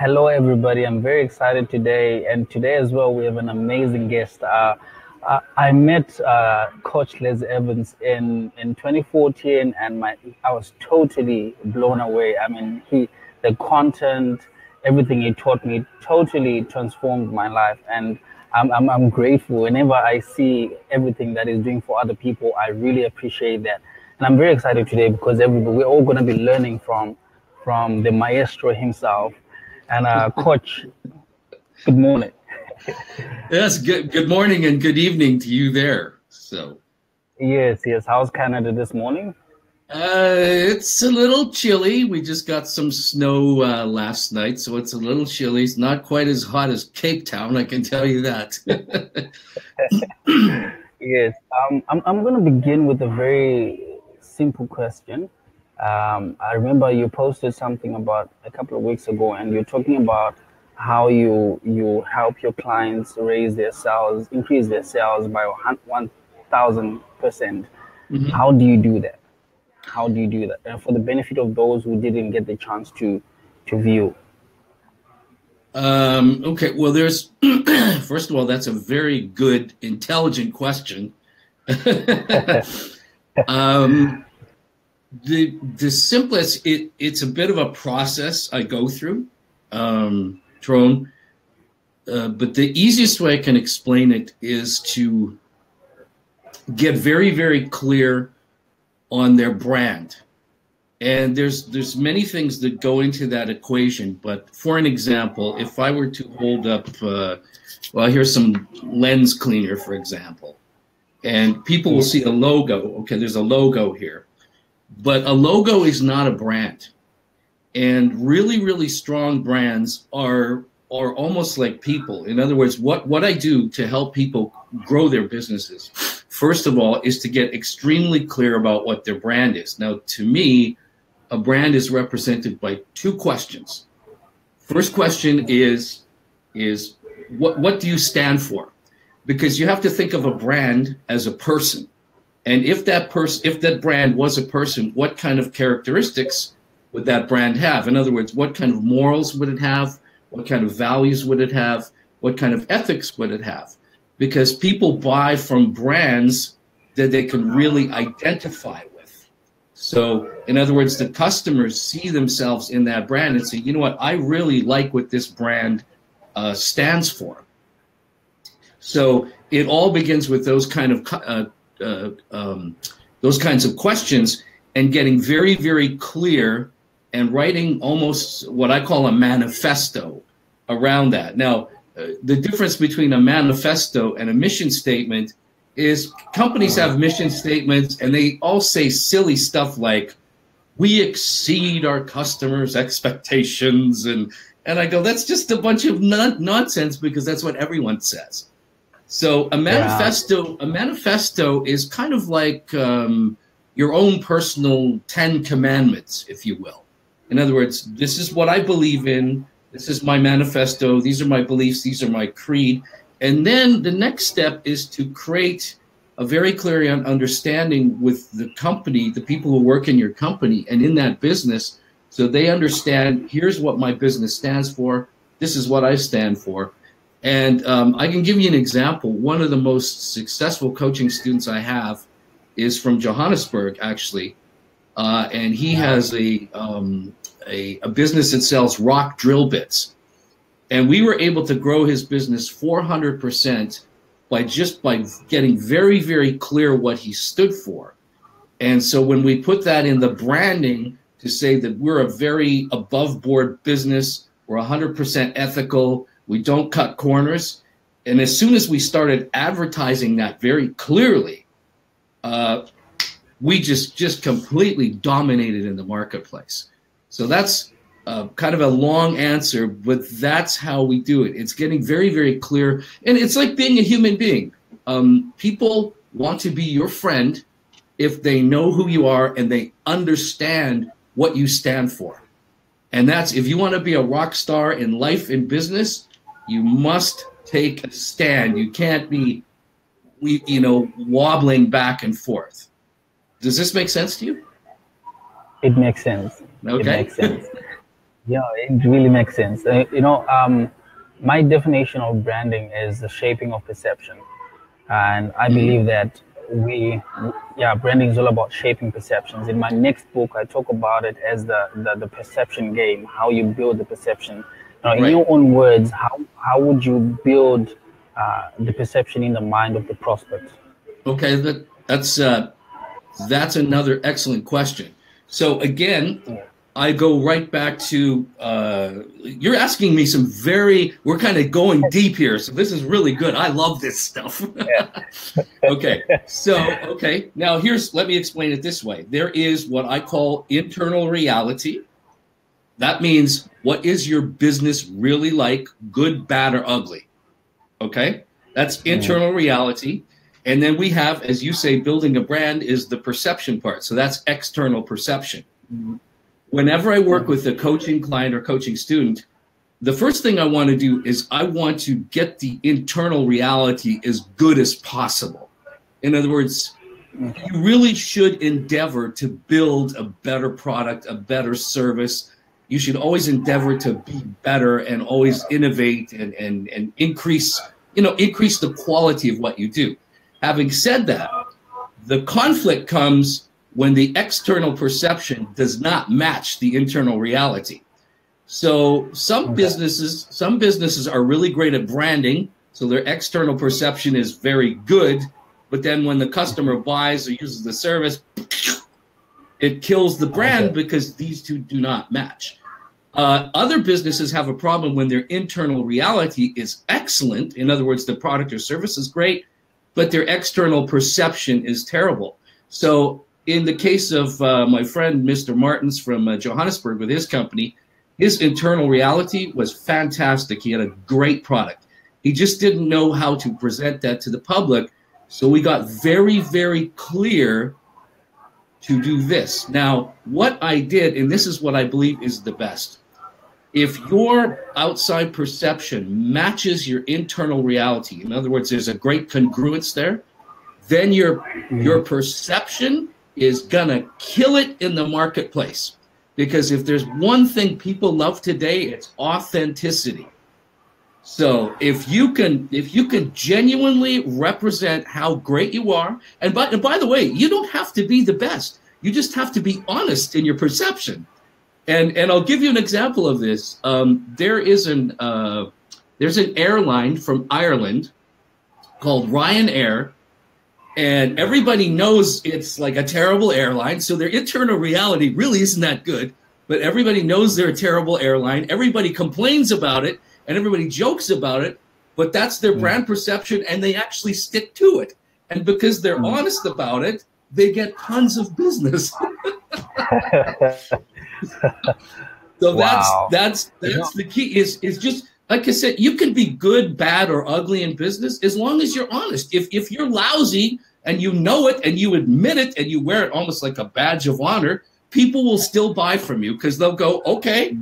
Hello, everybody. I'm very excited today. And today as well, we have an amazing guest. Uh, I met uh, Coach Les Evans in, in 2014, and my I was totally blown away. I mean, he the content, everything he taught me totally transformed my life. And I'm, I'm, I'm grateful. Whenever I see everything that he's doing for other people, I really appreciate that. And I'm very excited today because everybody, we're all going to be learning from from the maestro himself. And uh, Coach, good morning. yes, good, good morning and good evening to you there. So, yes, yes. How's Canada this morning? Uh, it's a little chilly. We just got some snow uh, last night, so it's a little chilly. It's not quite as hot as Cape Town, I can tell you that. yes, um, I'm, I'm going to begin with a very simple question. Um, I remember you posted something about a couple of weeks ago, and you're talking about how you you help your clients raise their sales, increase their sales by one thousand percent. Mm-hmm. How do you do that? how do you do that and for the benefit of those who didn't get the chance to to view um, okay well there's first of all that's a very good intelligent question um, the the simplest it it's a bit of a process i go through um uh, but the easiest way i can explain it is to get very very clear on their brand. And there's there's many things that go into that equation. But for an example, if I were to hold up, uh, well, here's some lens cleaner, for example, and people will see a logo. Okay, there's a logo here, but a logo is not a brand. And really, really strong brands are are almost like people. In other words, what what I do to help people grow their businesses first of all, is to get extremely clear about what their brand is. Now, to me, a brand is represented by two questions. First question is, is what, what do you stand for? Because you have to think of a brand as a person. And if that person, if that brand was a person, what kind of characteristics would that brand have? In other words, what kind of morals would it have? What kind of values would it have? What kind of ethics would it have? because people buy from brands that they can really identify with. So, in other words, the customers see themselves in that brand and say, you know what, I really like what this brand uh, stands for. So it all begins with those kind of uh, uh, um, those kinds of questions and getting very, very clear and writing almost what I call a manifesto around that. Now, the difference between a manifesto and a mission statement is companies have mission statements and they all say silly stuff like we exceed our customers expectations and and i go that's just a bunch of non- nonsense because that's what everyone says so a manifesto a manifesto is kind of like um, your own personal 10 commandments if you will in other words this is what i believe in this is my manifesto. These are my beliefs. These are my creed. And then the next step is to create a very clear understanding with the company, the people who work in your company and in that business, so they understand here's what my business stands for. This is what I stand for. And um, I can give you an example. One of the most successful coaching students I have is from Johannesburg, actually. Uh, and he has a um, a, a business that sells rock drill bits. And we were able to grow his business 400% by just by getting very, very clear what he stood for. And so when we put that in the branding to say that we're a very above board business, we're 100% ethical, we don't cut corners. And as soon as we started advertising that very clearly, uh, we just just completely dominated in the marketplace. So that's uh, kind of a long answer, but that's how we do it. It's getting very, very clear. And it's like being a human being. Um, people want to be your friend if they know who you are and they understand what you stand for. And that's if you want to be a rock star in life and business, you must take a stand. You can't be, you know, wobbling back and forth. Does this make sense to you? It makes sense. Okay. It makes sense. Yeah, it really makes sense. Uh, you know, um, my definition of branding is the shaping of perception, and I mm-hmm. believe that we, yeah, branding is all about shaping perceptions. In my next book, I talk about it as the the, the perception game, how you build the perception. Now, in right. your own words, how how would you build uh, the perception in the mind of the prospect? Okay, that that's uh, that's another excellent question. So again, I go right back to uh, you're asking me some very we're kind of going deep here, so this is really good. I love this stuff. okay, so okay, now here's let me explain it this way. There is what I call internal reality. That means what is your business really like, good, bad, or ugly? Okay, that's mm-hmm. internal reality. And then we have, as you say, building a brand is the perception part. So that's external perception. Mm-hmm. Whenever I work mm-hmm. with a coaching client or coaching student, the first thing I want to do is I want to get the internal reality as good as possible. In other words, mm-hmm. you really should endeavor to build a better product, a better service. You should always endeavor to be better and always innovate and, and, and increase, you know, increase the quality of what you do. Having said that, the conflict comes when the external perception does not match the internal reality. So some okay. businesses, some businesses are really great at branding, so their external perception is very good, but then when the customer buys or uses the service, it kills the brand okay. because these two do not match. Uh, other businesses have a problem when their internal reality is excellent. In other words, the product or service is great, but their external perception is terrible. So, in the case of uh, my friend Mr. Martins from uh, Johannesburg with his company, his internal reality was fantastic. He had a great product. He just didn't know how to present that to the public. So, we got very, very clear to do this. Now, what I did, and this is what I believe is the best if your outside perception matches your internal reality, in other words, there's a great congruence there, then your mm-hmm. your perception is gonna kill it in the marketplace. Because if there's one thing people love today, it's authenticity. So if you can if you can genuinely represent how great you are, and by, and by the way, you don't have to be the best. You just have to be honest in your perception. And and I'll give you an example of this. Um, there is an uh, there's an airline from Ireland called Ryanair, and everybody knows it's like a terrible airline. So their internal reality really isn't that good. But everybody knows they're a terrible airline. Everybody complains about it, and everybody jokes about it. But that's their mm. brand perception, and they actually stick to it. And because they're mm. honest about it, they get tons of business. so wow. that's that's that's the key. Is is just like I said, you can be good, bad, or ugly in business as long as you're honest. If if you're lousy and you know it and you admit it and you wear it almost like a badge of honor, people will still buy from you because they'll go, okay,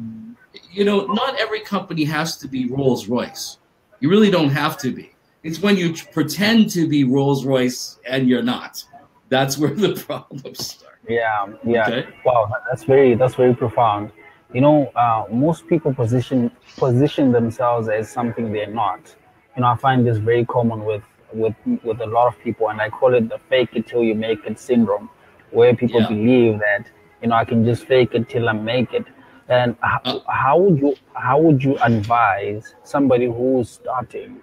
you know, not every company has to be Rolls Royce. You really don't have to be. It's when you pretend to be Rolls Royce and you're not. That's where the problems start. Yeah, yeah. Okay. Wow, that's very that's very profound. You know, uh, most people position position themselves as something they're not. You know, I find this very common with with with a lot of people, and I call it the fake it till you make it syndrome, where people yeah. believe that you know I can just fake it till I make it. And how, uh, how would you how would you advise somebody who's starting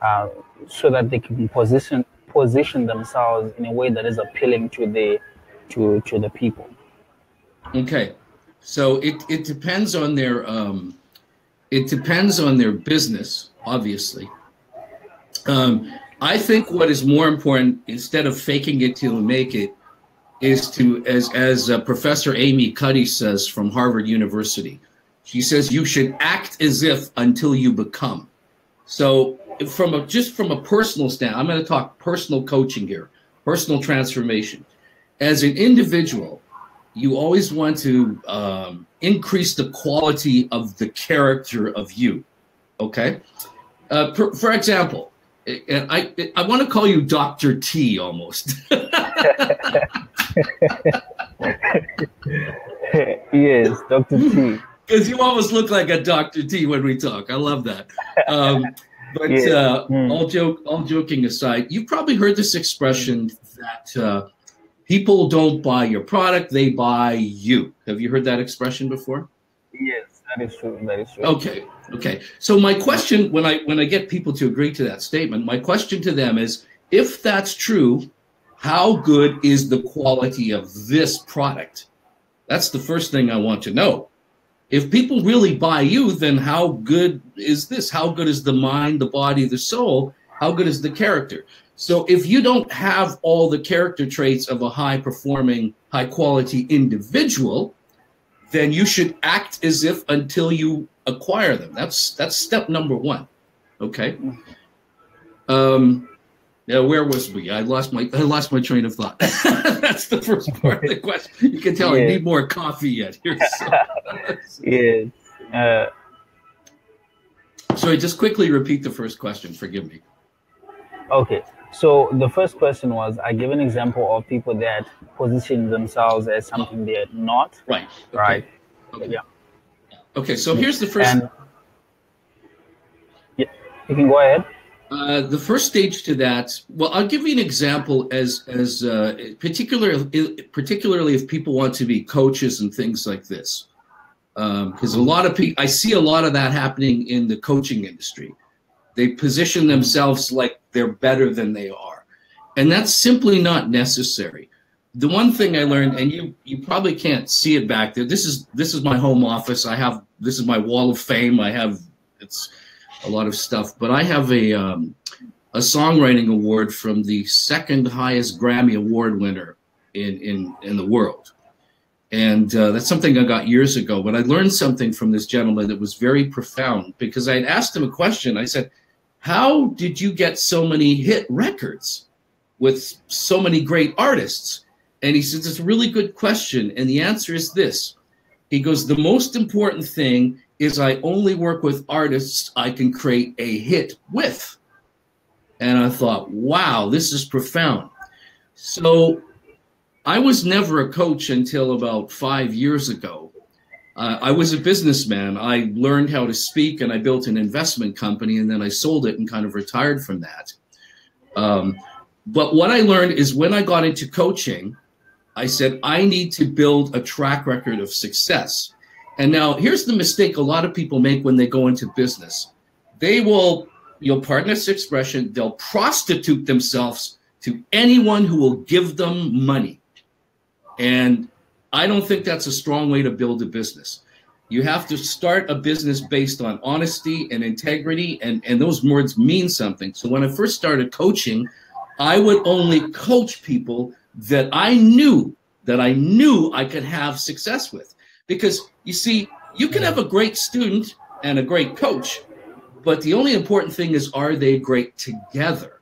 uh, so that they can position position themselves in a way that is appealing to the to to the people. Okay, so it it depends on their um, it depends on their business, obviously. Um, I think what is more important, instead of faking it till you make it, is to, as as uh, Professor Amy Cuddy says from Harvard University, she says you should act as if until you become. So, from a just from a personal stand, I'm going to talk personal coaching here, personal transformation as an individual, you always want to um, increase the quality of the character of you. Okay. Uh, per, for example, I, I want to call you Dr. T almost. yes, Dr. T. because you almost look like a Dr. T when we talk. I love that. Um, but yeah. uh, mm. all joke, all joking aside, you've probably heard this expression that uh, people don't buy your product; they buy you. Have you heard that expression before? Yes, that is true. That is true. Okay, okay. So my question, when I when I get people to agree to that statement, my question to them is: if that's true, how good is the quality of this product? That's the first thing I want to know if people really buy you, then how good is this? How good is the mind, the body, the soul? How good is the character? So if you don't have all the character traits of a high performing, high quality individual, then you should act as if until you acquire them. That's that's step number one. Okay. Um, yeah, where was we? I lost my I lost my train of thought. That's the first part of the question. You can tell yeah. I need more coffee yet. Here, so. yeah. Uh, Sorry, just quickly repeat the first question. Forgive me. Okay. So the first question was I give an example of people that position themselves as something they're not. Right. Okay. Right. Okay. Yeah. Okay, so here's the first and, Yeah, you can go ahead. Uh, the first stage to that, well, I'll give you an example as as uh, particularly particularly if people want to be coaches and things like this, because um, a lot of people I see a lot of that happening in the coaching industry. They position themselves like they're better than they are, and that's simply not necessary. The one thing I learned, and you you probably can't see it back there. This is this is my home office. I have this is my wall of fame. I have it's a lot of stuff. But I have a um, a songwriting award from the second highest Grammy award winner in in in the world, and uh, that's something I got years ago. But I learned something from this gentleman that was very profound because I had asked him a question. I said, "How did you get so many hit records with so many great artists?" And he says, "It's a really good question, and the answer is this." He goes, "The most important thing." is I only work with artists I can create a hit with. And I thought, wow, this is profound. So I was never a coach until about five years ago. Uh, I was a businessman. I learned how to speak and I built an investment company and then I sold it and kind of retired from that. Um, but what I learned is when I got into coaching, I said, I need to build a track record of success. And now here's the mistake a lot of people make when they go into business. They will, you'll pardon this expression, they'll prostitute themselves to anyone who will give them money. And I don't think that's a strong way to build a business. You have to start a business based on honesty and integrity, and, and those words mean something. So when I first started coaching, I would only coach people that I knew that I knew I could have success with. Because you see, you can have a great student and a great coach, but the only important thing is are they great together?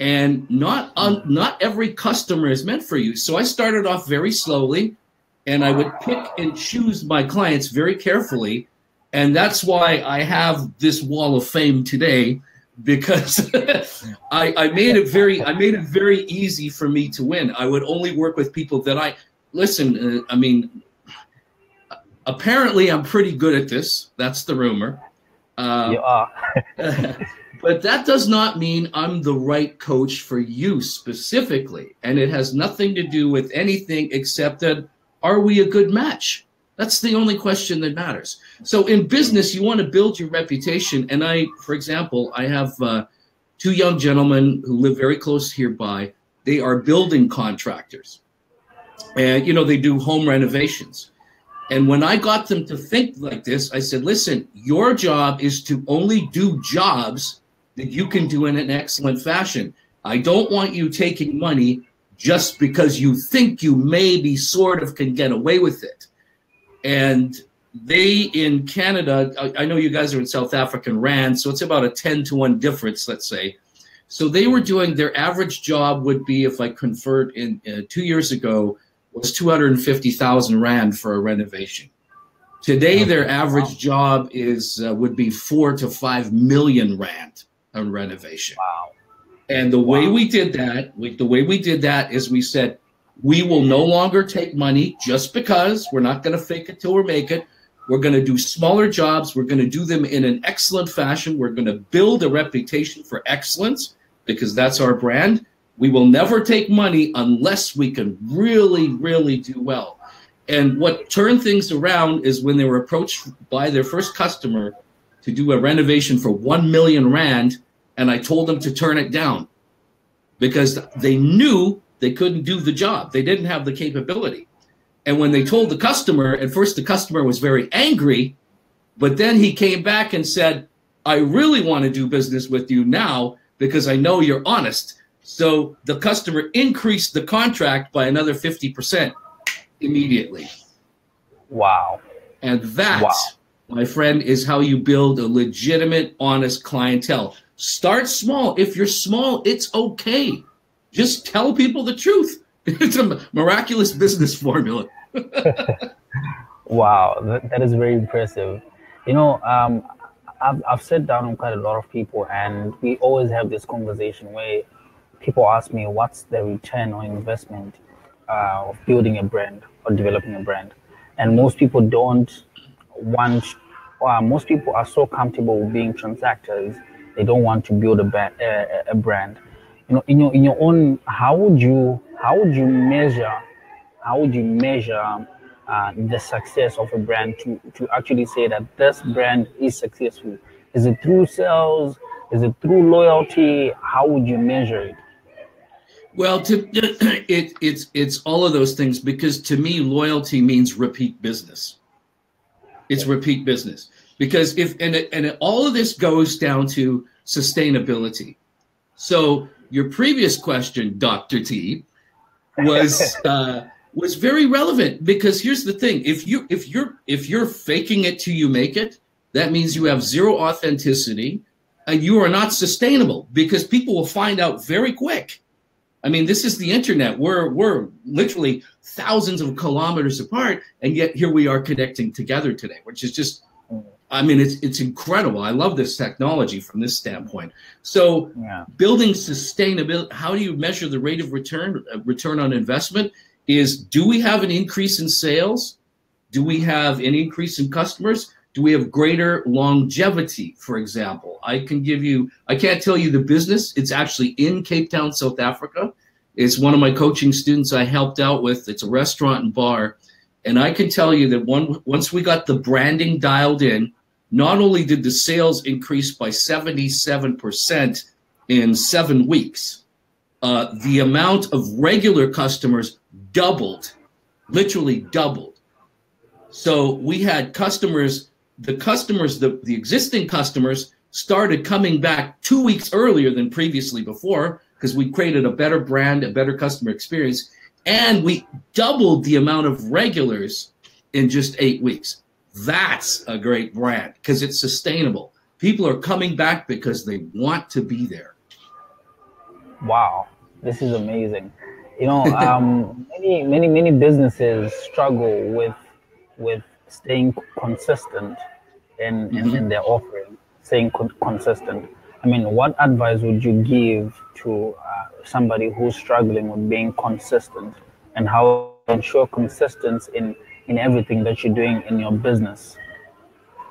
And not um, not every customer is meant for you. So I started off very slowly, and I would pick and choose my clients very carefully, and that's why I have this wall of fame today because I, I made it very I made it very easy for me to win. I would only work with people that I listen. Uh, I mean, apparently I'm pretty good at this. That's the rumor. Uh, you are. but that does not mean I'm the right coach for you specifically. And it has nothing to do with anything except that are we a good match? That's the only question that matters. So in business, you want to build your reputation. And I, for example, I have uh, two young gentlemen who live very close hereby. They are building contractors. And, you know, they do home renovations. And when I got them to think like this, I said, listen, your job is to only do jobs that you can do in an excellent fashion. I don't want you taking money just because you think you maybe sort of can get away with it. And they in Canada, I, I know you guys are in South African Rand, so it's about a 10 to 1 difference, let's say. So they were doing their average job would be, if I convert in uh, two years ago, was 250,000 rand for a renovation. Today, their average job is uh, would be four to five million rand on renovation. Wow! And the wow. way we did that, we, the way we did that is we said we will no longer take money just because we're not going to fake it till we make it. We're going to do smaller jobs. We're going to do them in an excellent fashion. We're going to build a reputation for excellence because that's our brand. We will never take money unless we can really, really do well. And what turned things around is when they were approached by their first customer to do a renovation for 1 million Rand, and I told them to turn it down because they knew they couldn't do the job. They didn't have the capability. And when they told the customer, at first the customer was very angry, but then he came back and said, I really want to do business with you now because I know you're honest. So the customer increased the contract by another 50% immediately. Wow. And that, wow. My friend, is how you build a legitimate, honest clientele. Start small. If you're small, it's okay. Just tell people the truth. It's a miraculous business formula. wow, that, that is very impressive. You know, um, I've, I've sat down with quite a lot of people, and we always have this conversation where people ask me, What's the return on investment uh, of building a brand or developing a brand? And most people don't want, uh, most people are so comfortable with being transactors, they don't want to build a, ba- a, a brand. You know, in your in your own, how would you how would you measure how would you measure uh, the success of a brand to, to actually say that this brand is successful? Is it through sales? Is it through loyalty? How would you measure it? Well, to, it, it's it's all of those things because to me, loyalty means repeat business. It's repeat business because if and it, and all of this goes down to sustainability. So your previous question, Doctor T, was uh, was very relevant because here's the thing. If you if you're if you're faking it till you make it that means you have zero authenticity and you are not sustainable because people will find out very quick. I mean this is the internet. We're we're literally thousands of kilometers apart and yet here we are connecting together today which is just I mean, it's it's incredible. I love this technology from this standpoint. So, yeah. building sustainability. How do you measure the rate of return? Uh, return on investment is: Do we have an increase in sales? Do we have an increase in customers? Do we have greater longevity? For example, I can give you. I can't tell you the business. It's actually in Cape Town, South Africa. It's one of my coaching students I helped out with. It's a restaurant and bar. And I can tell you that one, once we got the branding dialed in, not only did the sales increase by 77% in seven weeks, uh, the amount of regular customers doubled, literally doubled. So we had customers, the customers, the, the existing customers started coming back two weeks earlier than previously before because we created a better brand, a better customer experience, and we doubled the amount of regulars in just eight weeks. That's a great brand because it's sustainable. People are coming back because they want to be there. Wow, this is amazing. You know, um, many many many businesses struggle with with staying consistent in in, mm-hmm. in their offering, staying con- consistent. I mean, what advice would you give to uh, somebody who's struggling with being consistent and how ensure consistency in in everything that you're doing in your business?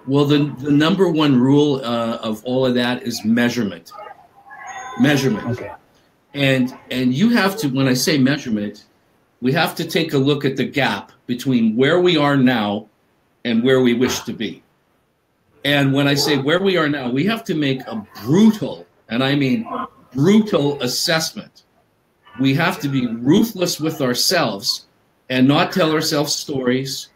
Well, the, the number one rule uh, of all of that is measurement. Measurement. Okay. And and you have to when I say measurement, we have to take a look at the gap between where we are now and where we wish to be. And when I say where we are now, we have to make a brutal, and I mean brutal assessment. We have to be ruthless with ourselves and not tell ourselves stories,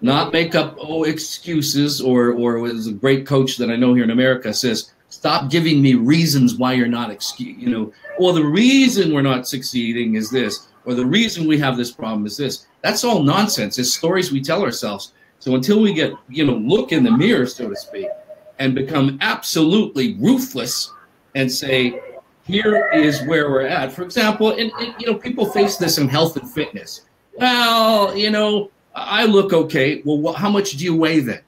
not make up oh excuses or or as a great coach that I know here in America says stop giving me reasons why you're not excuse you know. Well the reason we're not succeeding is this or the reason we have this problem is this. That's all nonsense. It's stories we tell ourselves. So until we get you know look in the mirror so to speak and become absolutely ruthless and say here is where we're at. For example and, and you know people face this in health and fitness well, you know, I look okay. Well, how much do you weigh then?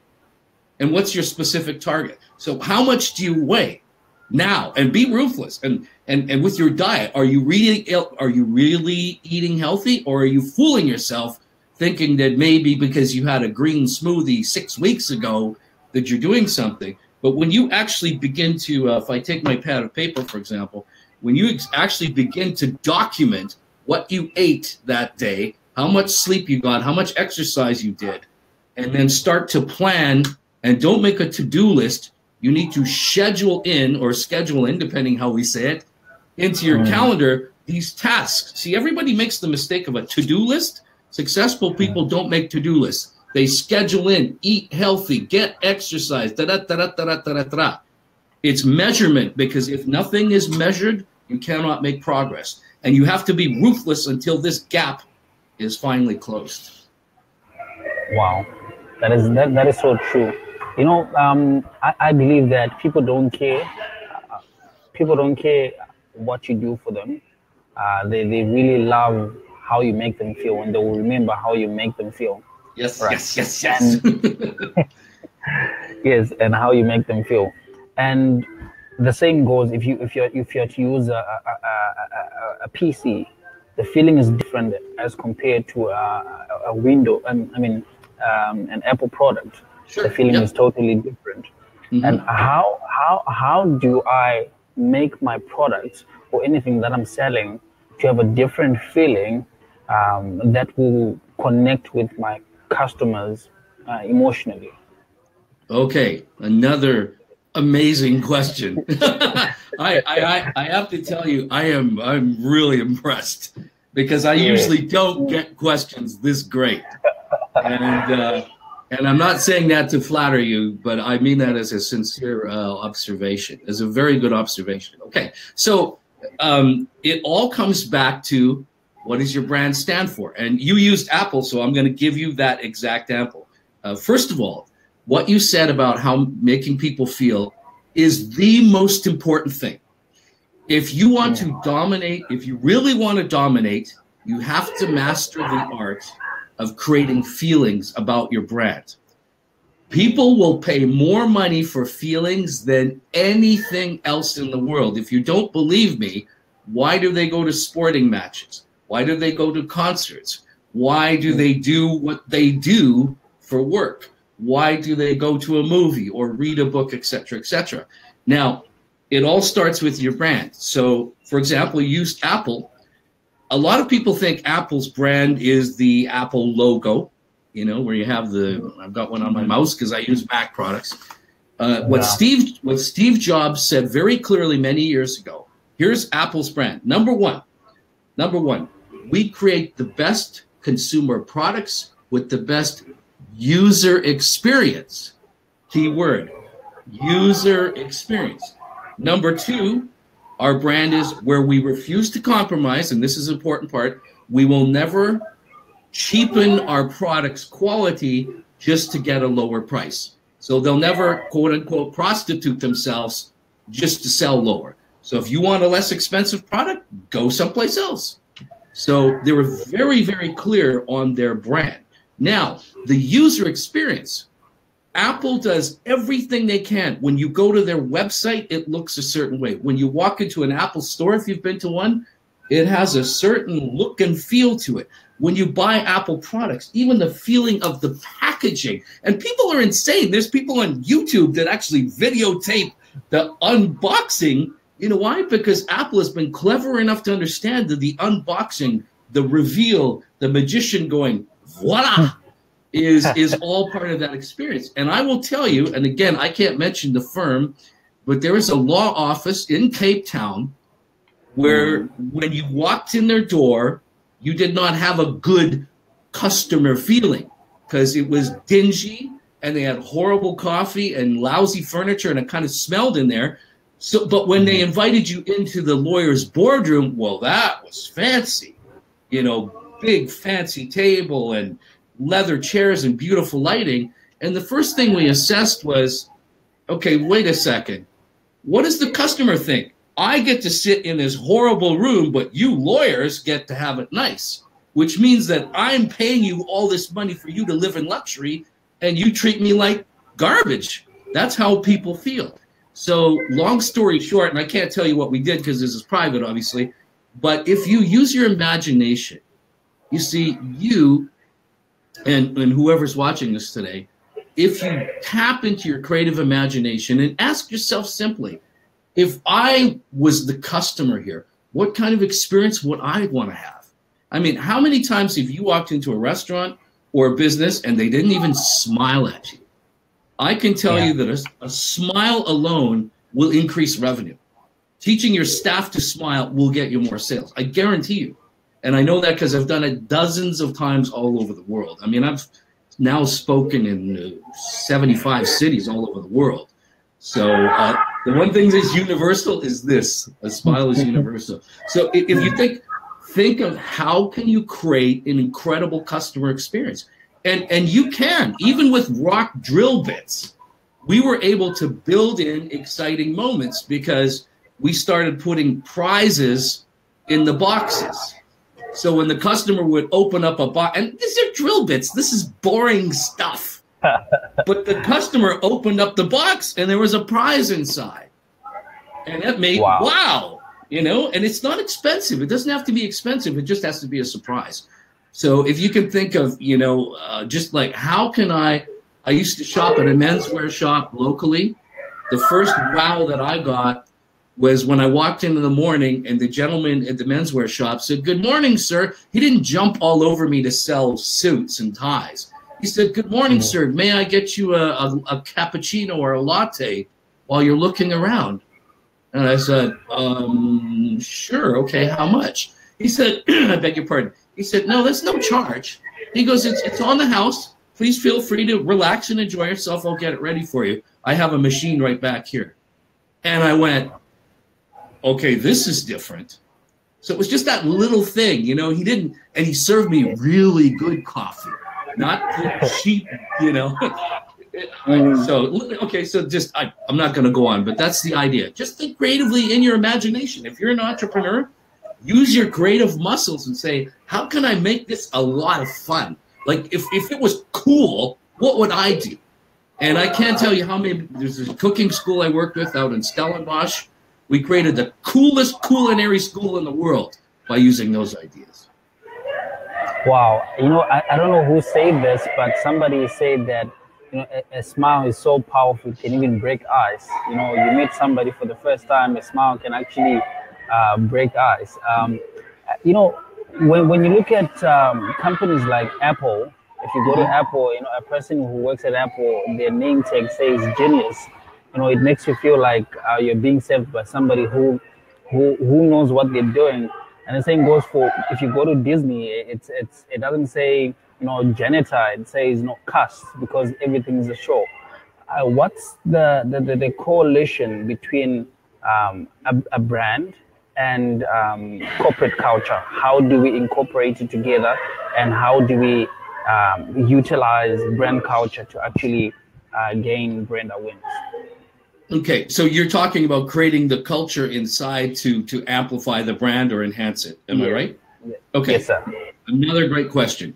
And what's your specific target? So how much do you weigh now? And be ruthless. And and and with your diet, are you really are you really eating healthy, or are you fooling yourself thinking that maybe because you had a green smoothie six weeks ago that you're doing something. But when you actually begin to, uh, if I take my pad of paper, for example, when you ex- actually begin to document what you ate that day, how much sleep you got, how much exercise you did, and then start to plan and don't make a to-do list. You need to schedule in or schedule in, depending how we say it, into your mm. calendar these tasks. See, everybody makes the mistake of a to-do list. Successful people don't make to-do lists. They schedule in, eat healthy, get exercise, da da da da da da da da. It's measurement because if nothing is measured, you cannot make progress. And you have to be ruthless until this gap is finally closed. Wow. That is that, that is so true. You know, um, I, I believe that people don't care. Uh, people don't care what you do for them. Uh, they, they really love how you make them feel and they will remember how you make them feel. Yes, right? yes, yes, yes. And, yes, and how you make them feel. And the same goes if you if you if you are to use a, a, a, a, PC, the feeling is different as compared to a, a window. Um, I mean, um, an Apple product. Sure. The feeling is totally different. Mm-hmm. And how how how do I make my products or anything that I'm selling to have a different feeling um, that will connect with my customers uh, emotionally? Okay, another amazing question. I, I, I have to tell you, I am I'm really impressed because I usually don't get questions this great, and uh, and I'm not saying that to flatter you, but I mean that as a sincere uh, observation, as a very good observation. Okay, so um, it all comes back to what does your brand stand for? And you used Apple, so I'm going to give you that exact Apple. Uh, first of all, what you said about how making people feel is the most important thing. If you want to dominate, if you really want to dominate, you have to master the art of creating feelings about your brand. People will pay more money for feelings than anything else in the world. If you don't believe me, why do they go to sporting matches? Why do they go to concerts? Why do they do what they do for work? Why do they go to a movie or read a book, etc., etc.? Now, it all starts with your brand. So, for example, use Apple. A lot of people think Apple's brand is the Apple logo, you know, where you have the. I've got one on my mouse because I use Mac products. Uh, what yeah. Steve what Steve Jobs said very clearly many years ago. Here's Apple's brand. Number one, number one, we create the best consumer products with the best user experience. Key word user experience. Number two, our brand is where we refuse to compromise, and this is an important part. We will never cheapen our product's quality just to get a lower price. So they'll never, quote unquote, prostitute themselves just to sell lower. So if you want a less expensive product, go someplace else. So they were very, very clear on their brand. Now, the user experience. Apple does everything they can. When you go to their website, it looks a certain way. When you walk into an Apple store, if you've been to one, it has a certain look and feel to it. When you buy Apple products, even the feeling of the packaging, and people are insane. There's people on YouTube that actually videotape the unboxing. You know why? Because Apple has been clever enough to understand that the unboxing, the reveal, the magician going, voila, is is all part of that experience. And I will tell you, and again, I can't mention the firm, but there is a law office in Cape Town where when you walked in their door, you did not have a good customer feeling because it was dingy and they had horrible coffee and lousy furniture and it kind of smelled in there. So, but when they mm-hmm. invited you into the lawyer's boardroom, well, that was fancy, you know, big fancy table and leather chairs and beautiful lighting. And the first thing we assessed was, okay, wait a second. What does the customer think? I get to sit in this horrible room, but you lawyers get to have it nice, which means that I'm paying you all this money for you to live in luxury and you treat me like garbage. That's how people feel. So, long story short, and I can't tell you what we did because this is private, obviously, but if you use your imagination, you see, you and, and whoever's watching this today, if you tap into your creative imagination and ask yourself simply, if I was the customer here, what kind of experience would I want to have? I mean, how many times have you walked into a restaurant or a business and they didn't even smile at you? I can tell yeah. you that a, a smile alone will increase revenue. Teaching your staff to smile will get you more sales. I guarantee you. And I know that because I've done it dozens of times all over the world. I mean, I've now spoken in uh, 75 cities all over the world. So uh, the one thing that's universal is this: a smile is universal. So if you think think of how can you create an incredible customer experience, and and you can even with rock drill bits. We were able to build in exciting moments because we started putting prizes in the boxes. So when the customer would open up a box, and these are drill bits, this is boring stuff. but the customer opened up the box and there was a prize inside. And that made wow. wow, you know, and it's not expensive. It doesn't have to be expensive, it just has to be a surprise. So if you can think of, you know, uh, just like how can I, I used to shop at a menswear shop locally. The first wow that I got was when I walked in in the morning and the gentleman at the menswear shop said, Good morning, sir. He didn't jump all over me to sell suits and ties. He said, Good morning, mm-hmm. sir. May I get you a, a, a, cappuccino or a latte while you're looking around? And I said, um, Sure. Okay. How much? He said, I beg your pardon. He said, No, that's no charge. He goes, It's, it's on the house. Please feel free to relax and enjoy yourself. I'll get it ready for you. I have a machine right back here. And I went, okay, this is different. So it was just that little thing, you know. He didn't, and he served me really good coffee, not cheap, you know. so okay, so just I, I'm not going to go on, but that's the idea. Just think creatively in your imagination. If you're an entrepreneur, use your creative muscles and say, how can I make this a lot of fun? Like if if it was cool, what would I do? And I can't tell you how many. There's a cooking school I worked with out in Stellenbosch we created the coolest culinary school in the world by using those ideas. Wow. You know, I, I don't know who said this, but somebody said that you know, a, a, smile is so powerful, it can even break ice. You know, you meet somebody for the first time, a smile can actually uh, break ice. Um, you know, when, when you look at um, companies like Apple, if you go to Apple, you know, a person who works at Apple, their name tag says genius you know it makes you feel like uh, you're being served by somebody who who who knows what they're doing. And the same goes for if you go to disney it's it's it doesn't say you know janitor it says no cast because everything is a show. Uh, what's the, the, the the correlation between um, a, a brand and um, corporate culture? How do we incorporate it together and how do we um, utilize brand culture to actually uh, gain brand awareness Okay, so you're talking about creating the culture inside to to amplify the brand or enhance it. Am yeah. I right? Okay. Yes, sir. Another great question.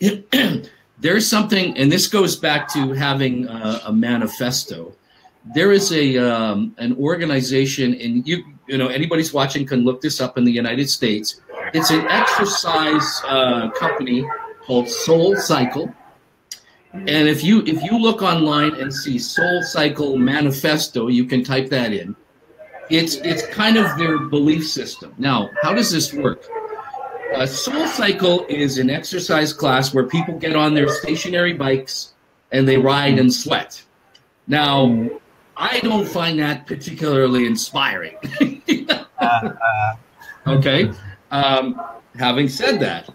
There's something, and this goes back to having a, a manifesto. There is a um, an organization, and you you know anybody's watching can look this up in the United States. It's an exercise uh, company called Soul Cycle and if you if you look online and see Soul Cycle Manifesto, you can type that in. It's it's kind of their belief system. Now, how does this work? Uh, Soul Cycle is an exercise class where people get on their stationary bikes and they ride and sweat. Now, I don't find that particularly inspiring. okay. Um, having said that,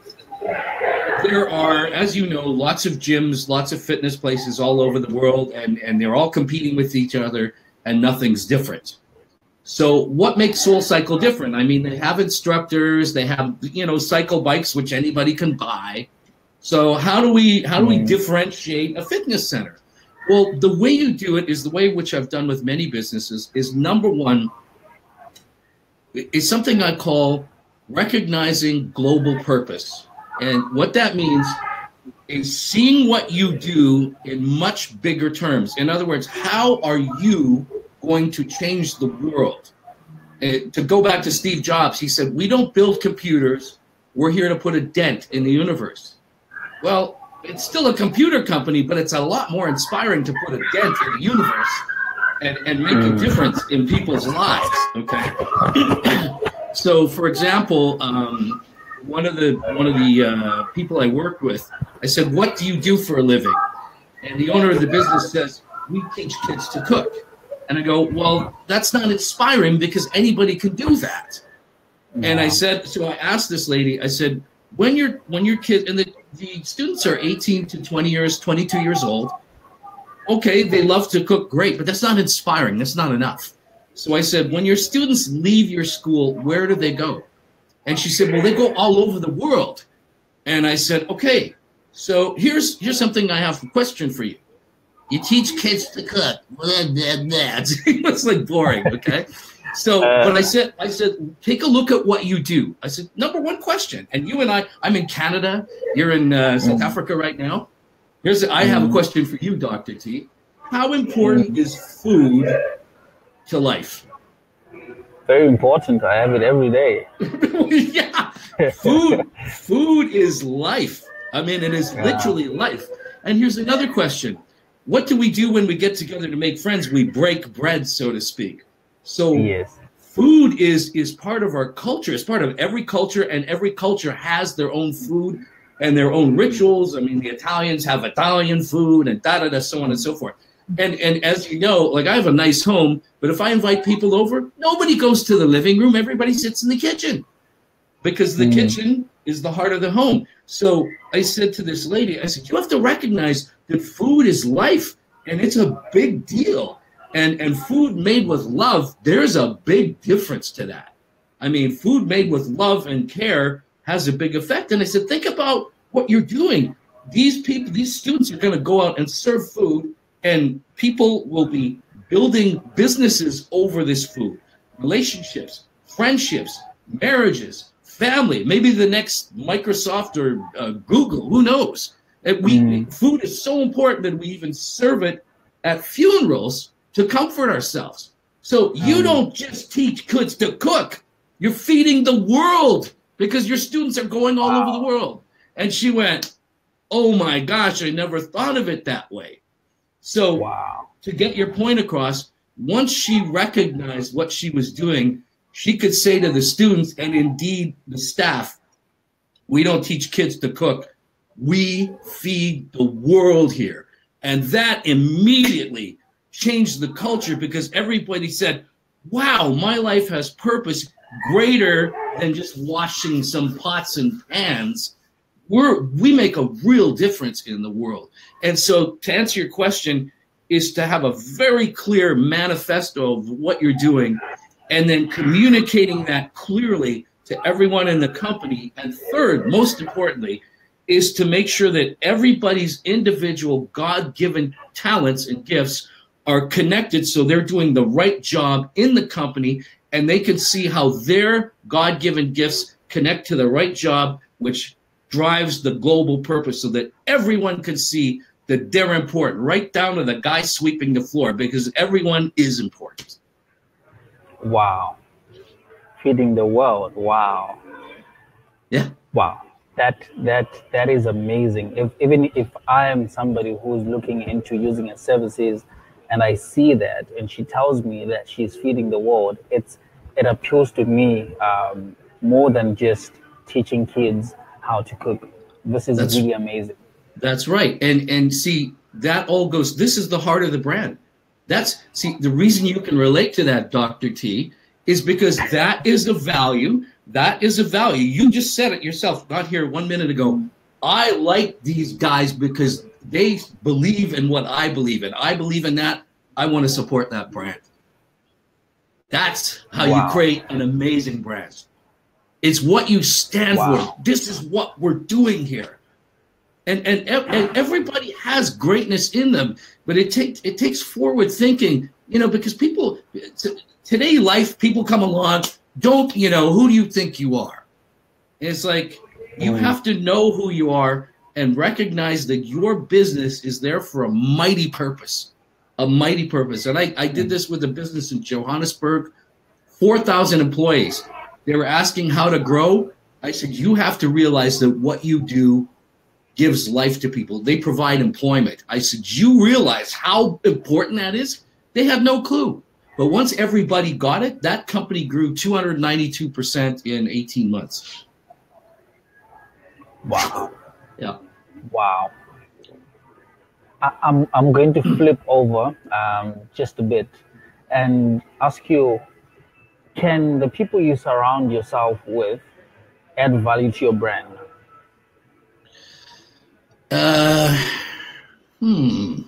there are, as you know, lots of gyms, lots of fitness places all over the world, and, and they're all competing with each other, and nothing's different. So, what makes Soul Cycle different? I mean, they have instructors, they have you know cycle bikes which anybody can buy. So, how do we how do we differentiate a fitness center? Well, the way you do it is the way which I've done with many businesses. Is number one is something I call recognizing global purpose. And what that means is seeing what you do in much bigger terms. In other words, how are you going to change the world? Uh, to go back to Steve Jobs, he said, We don't build computers, we're here to put a dent in the universe. Well, it's still a computer company, but it's a lot more inspiring to put a dent in the universe and, and make a mm. difference in people's lives. Okay. so, for example, um, one of the one of the uh, people I worked with, I said, "What do you do for a living?" And the owner of the business says, "We teach kids to cook." And I go, "Well, that's not inspiring because anybody can do that." And I said, so I asked this lady, I said, when you're when your kid and the, the students are 18 to 20 years 22 years old okay they love to cook great but that's not inspiring that's not enough so i said when your students leave your school where do they go and she said well they go all over the world and i said okay so here's here's something i have a question for you you teach kids to cook it's like boring okay so, uh, but I said, I said, take a look at what you do. I said, number one question, and you and I, I'm in Canada, you're in uh, South mm. Africa right now. Here's, I have a mm. question for you, Doctor T. How important mm. is food to life? Very important. I have it every day. yeah, food, food is life. I mean, it is literally life. And here's another question: What do we do when we get together to make friends? We break bread, so to speak. So yes. food is is part of our culture. It's part of every culture, and every culture has their own food and their own rituals. I mean, the Italians have Italian food and da da da, so on and so forth. And and as you know, like I have a nice home, but if I invite people over, nobody goes to the living room. Everybody sits in the kitchen because the mm. kitchen is the heart of the home. So I said to this lady, I said, you have to recognize that food is life and it's a big deal and and food made with love there's a big difference to that i mean food made with love and care has a big effect and i said think about what you're doing these people these students are going to go out and serve food and people will be building businesses over this food relationships friendships marriages family maybe the next microsoft or uh, google who knows and we mm. food is so important that we even serve it at funerals to comfort ourselves. So you um, don't just teach kids to cook, you're feeding the world because your students are going all wow. over the world. And she went, Oh my gosh, I never thought of it that way. So, wow. to get your point across, once she recognized what she was doing, she could say to the students and indeed the staff, We don't teach kids to cook, we feed the world here. And that immediately changed the culture because everybody said, wow, my life has purpose greater than just washing some pots and pans. We're, we make a real difference in the world. And so, to answer your question, is to have a very clear manifesto of what you're doing and then communicating that clearly to everyone in the company. And third, most importantly, is to make sure that everybody's individual God given talents and gifts are connected so they're doing the right job in the company and they can see how their God given gifts connect to the right job, which drives the global purpose so that everyone can see that they're important, right down to the guy sweeping the floor, because everyone is important. Wow. Feeding the world. Wow. Yeah. Wow. That that that is amazing. If even if I am somebody who's looking into using a services and I see that, and she tells me that she's feeding the world, it's it appeals to me um, more than just teaching kids how to cook. This is that's, really amazing. That's right, and and see that all goes. This is the heart of the brand. That's see the reason you can relate to that, Doctor T, is because that is a value. That is a value. You just said it yourself, not here one minute ago. I like these guys because they believe in what I believe in. I believe in that. I want to support that brand. That's how wow. you create an amazing brand. It's what you stand wow. for. This is what we're doing here. And, and and everybody has greatness in them, but it takes it takes forward thinking, you know, because people today life people come along, don't you know who do you think you are? And it's like you mm. have to know who you are and recognize that your business is there for a mighty purpose, a mighty purpose. And I, I did this with a business in Johannesburg, 4,000 employees. They were asking how to grow. I said, you have to realize that what you do gives life to people. They provide employment. I said, you realize how important that is? They have no clue. But once everybody got it, that company grew 292% in 18 months. Wow. Yeah. Wow. I, I'm, I'm going to flip over um, just a bit and ask you can the people you surround yourself with add value to your brand? Uh, hmm.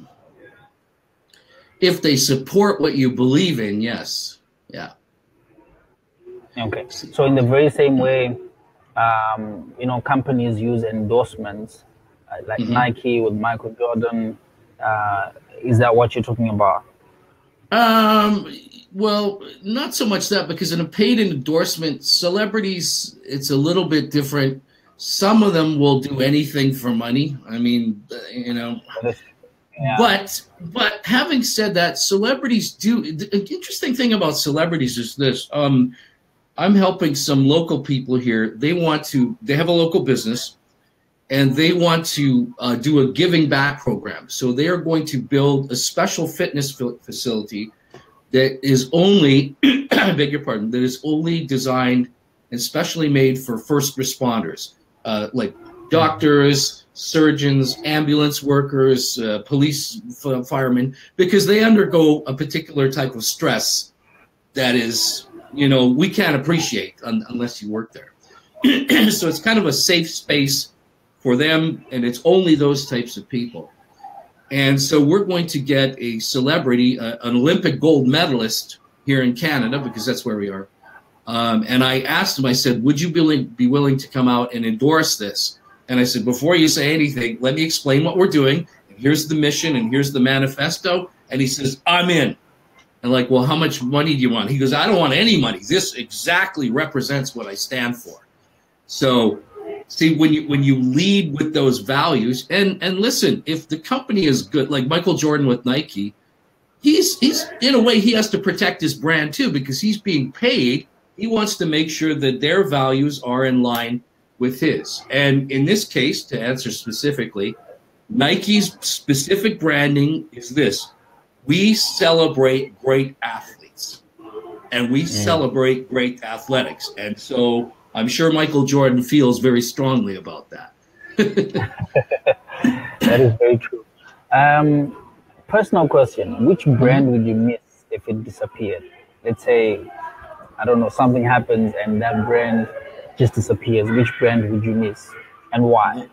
If they support what you believe in, yes. Yeah. Okay. So in the very same way, um, you know, companies use endorsements uh, like mm-hmm. Nike with Michael Jordan. Uh, is that what you're talking about? Um, well, not so much that because in a paid endorsement, celebrities, it's a little bit different. Some of them will do anything for money. I mean, you know. Yeah. But but having said that, celebrities do. The interesting thing about celebrities is this. Um, I'm helping some local people here. They want to. They have a local business, and they want to uh, do a giving back program. So they are going to build a special fitness facility that is only, I beg your pardon, that is only designed and specially made for first responders, uh, like doctors, surgeons, ambulance workers, uh, police, firemen, because they undergo a particular type of stress that is, you know, we can't appreciate un- unless you work there. so it's kind of a safe space for them, and it's only those types of people. And so we're going to get a celebrity, uh, an Olympic gold medalist here in Canada, because that's where we are. Um, and I asked him, I said, would you be be willing to come out and endorse this? And I said, before you say anything, let me explain what we're doing. Here's the mission and here's the manifesto. And he says, I'm in. And like, well, how much money do you want? He goes, I don't want any money. This exactly represents what I stand for. So see when you when you lead with those values and and listen if the company is good like michael jordan with nike he's he's in a way he has to protect his brand too because he's being paid. He wants to make sure that their values are in line with his. And in this case to answer specifically nike's specific branding is this. We celebrate great athletes and we mm. celebrate great athletics. And so I'm sure Michael Jordan feels very strongly about that. that is very true. Um, personal question: Which brand would you miss if it disappeared? Let's say, I don't know, something happens and that brand just disappears. Which brand would you miss, and why?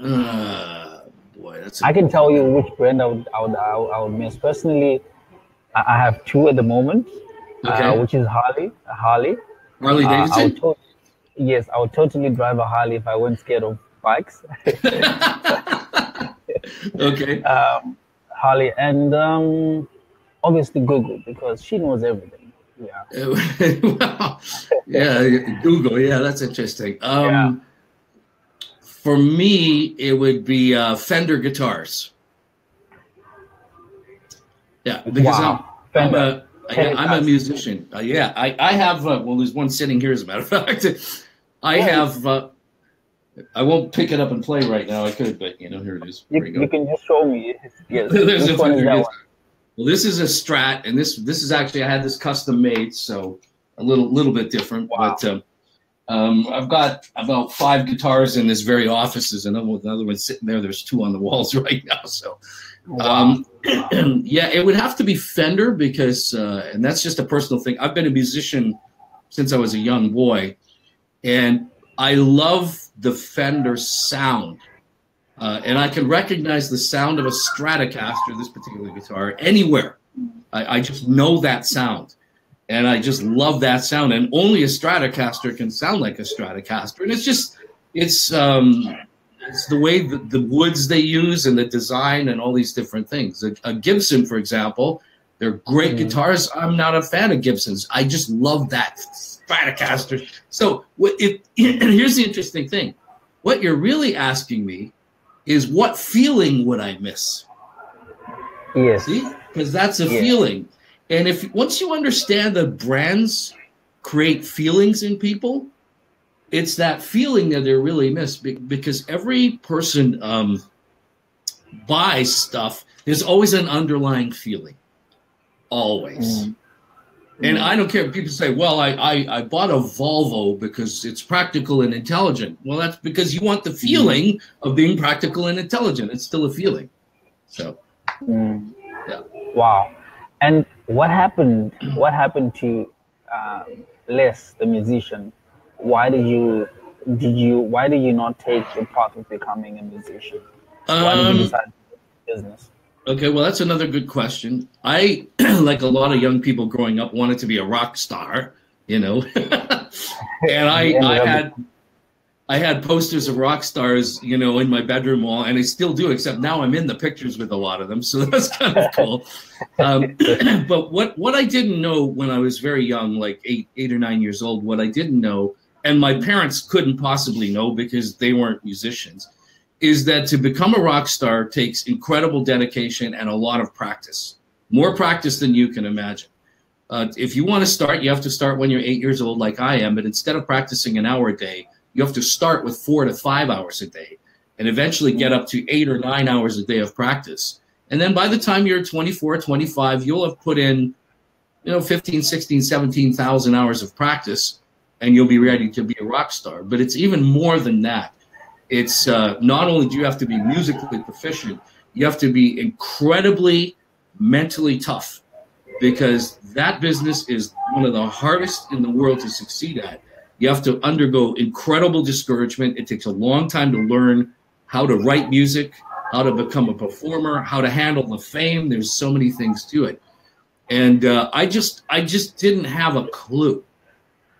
Uh, boy, that's. I can tell you which brand I would I would, I would, miss personally. I have two at the moment, uh, okay. uh, which is Harley. Harley. Harley uh, Davidson. Uh, Yes, I would totally drive a Harley if I wasn't scared of bikes. okay. Um, Harley and um, obviously Google because she knows everything. Yeah. well, yeah, Google. Yeah, that's interesting. Um, yeah. For me, it would be uh, Fender guitars. Yeah, because wow. I'm, I'm a I, am a musician. Uh, yeah, I, I have. Uh, well, there's one sitting here, as a matter of fact. I have. Uh, I won't pick it up and play right now. I could, but you know, here it is. You, you can just show me. Yes. There's a, well, this is a Strat, and this this is actually I had this custom made, so a little little bit different. Wow. But um, um, I've got about five guitars in this very office. and another one sitting there. There's two on the walls right now. So, um, yeah, it would have to be Fender because, uh, and that's just a personal thing. I've been a musician since I was a young boy, and I love the Fender sound. Uh, and I can recognize the sound of a Stratocaster, this particular guitar, anywhere. I, I, just know that sound. And I just love that sound. And only a Stratocaster can sound like a Stratocaster. And it's just, it's, um, it's the way the, the woods they use and the design and all these different things. A, a Gibson, for example, they're great mm. guitars. I'm not a fan of Gibsons. I just love that Stratocaster. So if, and here's the interesting thing. What you're really asking me is what feeling would I miss? Yes. See? Because that's a yes. feeling. And if once you understand that brands create feelings in people, it's that feeling that they're really missed because every person um, buys stuff. There's always an underlying feeling, always. Mm. And I don't care if people say, well, I, I, I, bought a Volvo because it's practical and intelligent. Well, that's because you want the feeling of being practical and intelligent. It's still a feeling. So, mm. yeah. Wow. And what happened? What happened to uh, Les, the musician? Why did you did you why did you not take the path of becoming a musician? Why did you um, decide to business? Okay, well, that's another good question. I, like a lot of young people growing up, wanted to be a rock star, you know, and I, I had, I had posters of rock stars, you know, in my bedroom wall, and I still do, except now I'm in the pictures with a lot of them, so that's kind of cool. Um, but what what I didn't know when I was very young, like eight eight or nine years old, what I didn't know, and my parents couldn't possibly know because they weren't musicians is that to become a rock star takes incredible dedication and a lot of practice, more practice than you can imagine. Uh, if you want to start, you have to start when you're eight years old, like I am. But instead of practicing an hour a day, you have to start with four to five hours a day and eventually get up to eight or nine hours a day of practice. And then by the time you're 24, 25, you'll have put in, you know, 15, 16, 17,000 hours of practice and you'll be ready to be a rock star. But it's even more than that it's uh, not only do you have to be musically proficient, you have to be incredibly mentally tough because that business is one of the hardest in the world to succeed at. You have to undergo incredible discouragement. It takes a long time to learn how to write music, how to become a performer, how to handle the fame. There's so many things to it. And uh, I just I just didn't have a clue.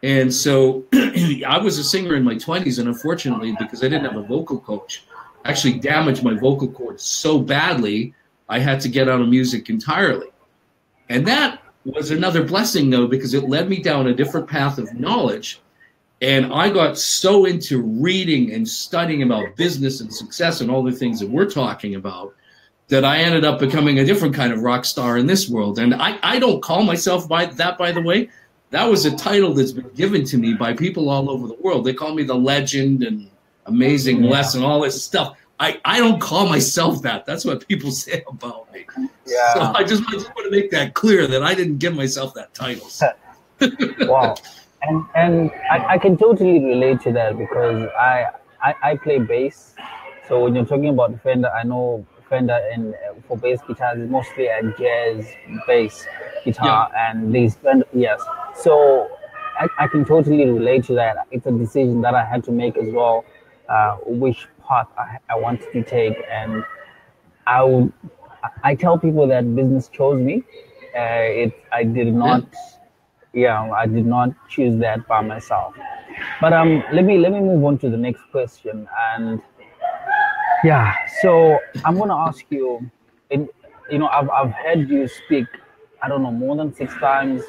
And so I was a singer in my 20s, and unfortunately, because I didn't have a vocal coach, actually damaged my vocal cords so badly, I had to get out of music entirely. And that was another blessing, though, because it led me down a different path of knowledge. And I got so into reading and studying about business and success and all the things that we're talking about that I ended up becoming a different kind of rock star in this world. And I, I don't call myself by that, by the way that was a title that's been given to me by people all over the world. They call me the legend and amazing yeah. and all this stuff. I, I don't call myself that. That's what people say about me. Yeah. So I just, I just want to make that clear that I didn't give myself that title. wow. And and I, I can totally relate to that because I, I I play bass. So when you're talking about Fender, I know Fender and uh, for bass guitars is mostly a jazz bass guitar yeah. and these Fender yes. So I, I can totally relate to that. It's a decision that I had to make as well, uh, which path I, I wanted to take. And I would, I tell people that business chose me. Uh, it, I did not, yeah, I did not choose that by myself. But um, let me let me move on to the next question. And yeah, so I'm gonna ask you, in, you know, I've I've heard you speak, I don't know, more than six times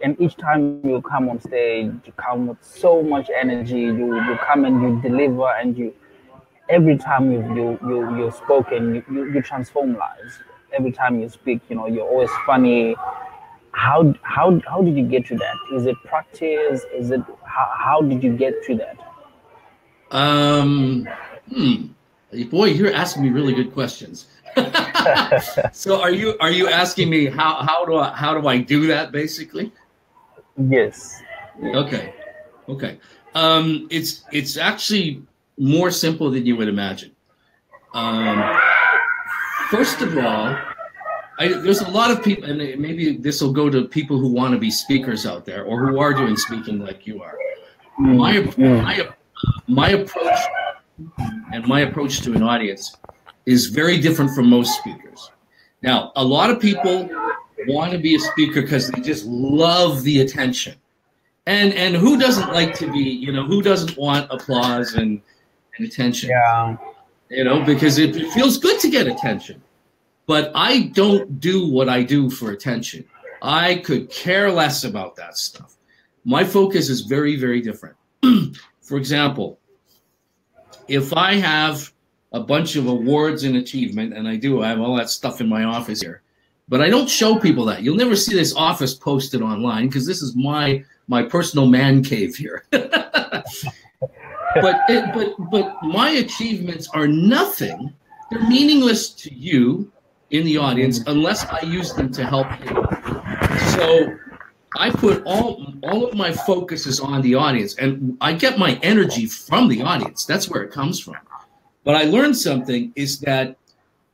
and each time you come on stage you come with so much energy you you come and you deliver and you every time you you you you've spoken you, you, you transform lives. Every time you speak you know you're always funny. How how how did you get to that? Is it practice? Is it how, how did you get to that? Um hmm. Boy you're asking me really good questions so are you are you asking me how how do I how do I do that basically Yes. Okay. Okay. Um, it's it's actually more simple than you would imagine. Um, first of all, I, there's a lot of people, and maybe this will go to people who want to be speakers out there or who are doing speaking like you are. My, mm-hmm. my, my approach and my approach to an audience is very different from most speakers. Now, a lot of people want to be a speaker because they just love the attention. And and who doesn't like to be, you know, who doesn't want applause and, and attention? Yeah. You know, because it, it feels good to get attention. But I don't do what I do for attention. I could care less about that stuff. My focus is very, very different. for example, if I have a bunch of awards and achievement, and I do, I have all that stuff in my office here. But I don't show people that. You'll never see this office posted online because this is my my personal man cave here. but it, but but my achievements are nothing. They're meaningless to you in the audience mm-hmm. unless I use them to help you. So I put all all of my focus is on the audience, and I get my energy from the audience. That's where it comes from. But I learned something is that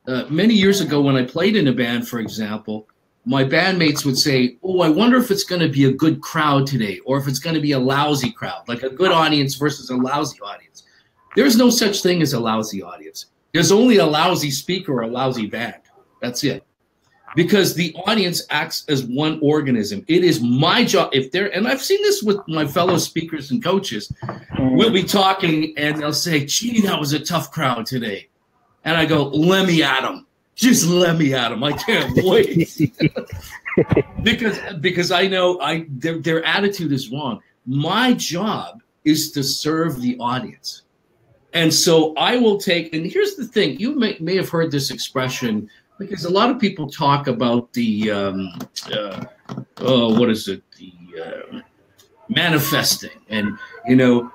uh, many years ago when I played in a band, for example, my bandmates would say, "Oh, I wonder if it's going to be a good crowd today, or if it's going to be a lousy crowd, like a good audience versus a lousy audience." There's no such thing as a lousy audience. There's only a lousy speaker or a lousy band. That's it. Because the audience acts as one organism. It is my job. If they're, and I've seen this with my fellow speakers and coaches, mm. we'll be talking and they'll say, gee, that was a tough crowd today. And I go, let me at them just let me at them. I can't wait because because I know I their their attitude is wrong. My job is to serve the audience, and so I will take. And here's the thing: you may may have heard this expression because a lot of people talk about the um, uh, oh, what is it? The uh, manifesting, and you know